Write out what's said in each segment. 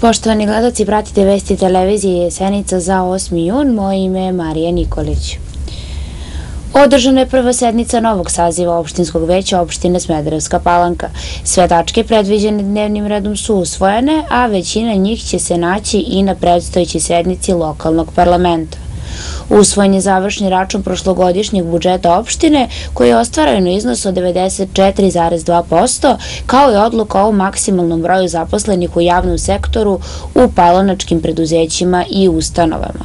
Poštovani gledaci, pratite vesti televizije Jesenica za 8. jun. Moje ime je Marija Nikolić. Održana je prva sednica novog saziva opštinskog veća opštine Smederevska palanka. Sve tačke predviđene dnevnim redom su usvojene, a većina njih će se naći i na predstojeći sednici lokalnog parlamenta. Usvojen je završni račun prošlogodišnjeg budžeta opštine koji je ostvaren u iznosu od 94,2%, kao i odluka o maksimalnom broju zaposlenih u javnom sektoru u palonačkim preduzećima i ustanovama.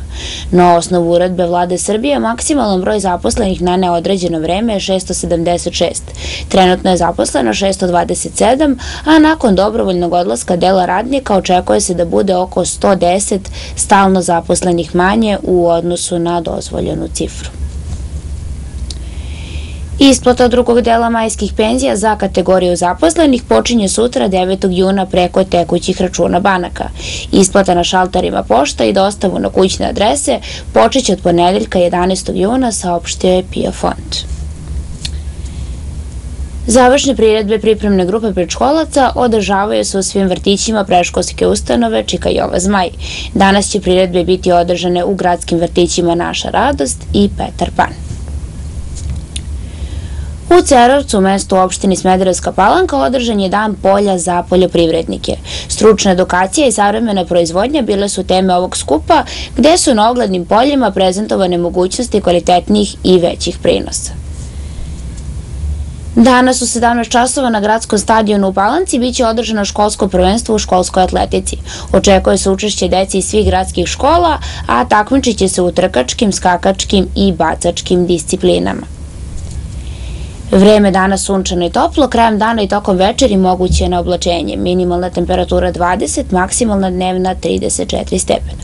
Na osnovu uredbe vlade Srbije maksimalan broj zaposlenih na neodređeno vreme je 676. Trenutno je zaposleno 627, a nakon dobrovoljnog odlaska dela radnika očekuje se da bude oko 110 stalno zaposlenih manje u odnosu na dozvoljenu cifru. Isplata drugog dela majskih penzija za kategoriju zaposlenih počinje sutra 9. juna preko tekućih računa banaka. Isplata na šalterima pošta i dostavu na kućne adrese počeće od ponedeljka 11. juna, saopštio je PIA fond. Završne priredbe pripremne grupe predškolaca održavaju se u svim vrtićima preškolske ustanove Čika Jova Zmaj. Danas će priredbe biti održane u gradskim vrtićima Naša radost i Petar Pan. U Cerovcu, mestu u opštini Smederevska palanka, održan je dan polja za poljoprivrednike. Stručna edukacija i savremena proizvodnja bile su teme ovog skupa, gde su na oglednim poljima prezentovane mogućnosti kvalitetnijih i većih prinosa. Danas u 17 časova na gradskom stadionu u Palanci biće održano školsko prvenstvo u školskoj atletici. Očekuje se učešće deci iz svih gradskih škola, a takmičit će se u trkačkim, skakačkim i bacačkim disciplinama. Vreme danas sunčano i toplo, krajem dana i tokom večeri moguće na oblačenje. Minimalna temperatura 20, maksimalna dnevna 34 stepena.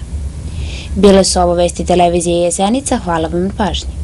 Bile su ovo vesti televizije Jesenica, hvala vam na pažnji.